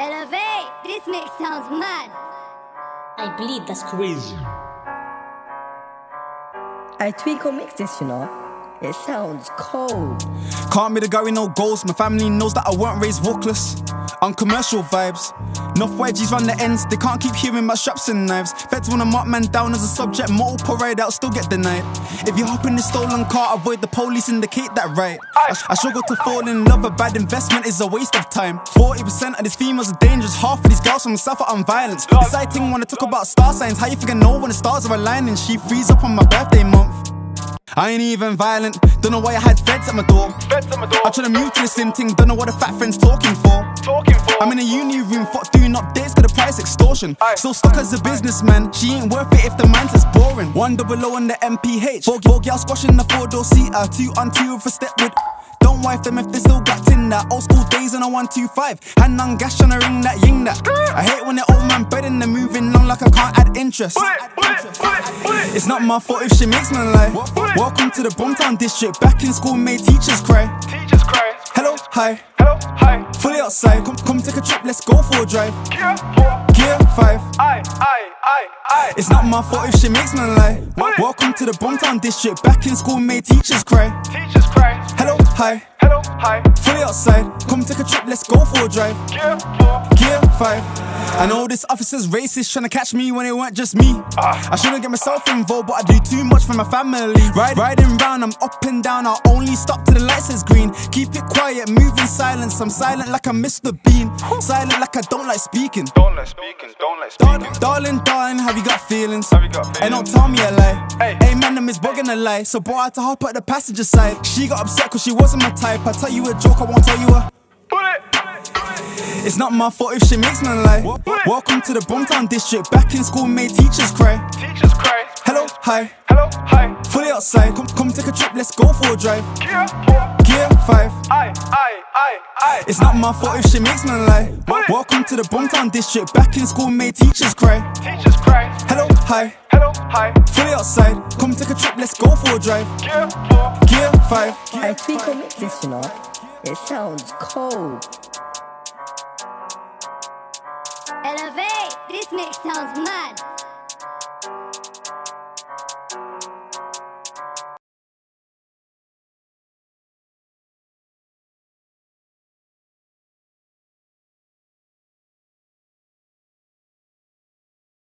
Elevate! This mix sounds mad. I believe that's crazy. I Tweeko mix this, you know. It sounds cold. Can't be the guy with no goals. My family knows that I weren't raised walkless. Uncommercial vibes. Enough wedgies run the ends. They can't keep hearing my straps and knives. Feds wanna mark man down as a subject. Multiple ride out, still get denied. If you hop in the stolen car, avoid the police, indicate that right. I, I struggle to fall in love. A bad investment is a waste of time. 40% of these females are dangerous. Half of these girls from the are on violence. Exciting I talk about star signs. How you figure know when the stars are aligning? She frees up on my birthday month. I ain't even violent, don't know why I had feds at my door. Feds at my door. I try to mute to the slim thing, don't know what the fat friend's talking for. Talking for. I'm in a uni room, fuck doing updates for the price extortion. Aye. Still stuck as a businessman, she ain't worth it if the man's is boring. One double O on the MPH, four, four girls squashing the four door seater, two on two with a step with. Don't wife them if they still got Tinder. Old school days on a 125. Hand on gas trying to ring that ying that. I hate when the old man bed and they're moving long like I can't interest. It's not my fault if she makes me lie. Welcome to the Bromtown district. Back in school, made teachers cry. Teachers cry. Hello, hi. Hello, hi. Fully outside. Come, come take a trip. Let's go for a drive. Gear four. Gear five. Aye, aye, aye. It's not my fault if she makes me lie. Welcome to the Bromtown district. Back in school, made teachers cry. Teachers cry. Hello, hi. Hello, hi. Fully outside. Come take a trip. Let's go for a drive. Gear four. Gear five. I know this officer's racist, trying to catch me when it weren't just me. Ah. I shouldn't get myself involved, but I do too much for my family. Ride, riding round, I'm up and down. I'll only stop till the light says green. Keep it quiet, move in silence. I'm silent like I'm Mr. Bean. Silent like I don't like speaking. Don't let speaking, don't let Dar- speaking. darling, darling, have you got feelings? Have you got And don't tell me a lie. Hey. Hey, man, them is bugging a lie. So brought her to hop at the passenger side. She got upset cause she wasn't my type. I tell you a joke, I won't tell you a. It's not my fault if she makes me lie. Welcome to the Bromtown district. Back in school, made teachers cry. Teachers cry. Hello, hi. Hello, hi. Fully outside. Come, come take a trip. Let's go for a drive. Gear. Gear five. Aye, aye, aye, aye. It's not my fault if she makes me lie. Welcome to the Bromtown district. Back in school, made teachers cry. Teachers cry. Hello, hi. Hello, hi. Fully outside. Come take a trip. Let's go for a drive. Gear four. Gear five. I Tweeko mix this, you know. It sounds cold. Elevate! This mix sounds mad.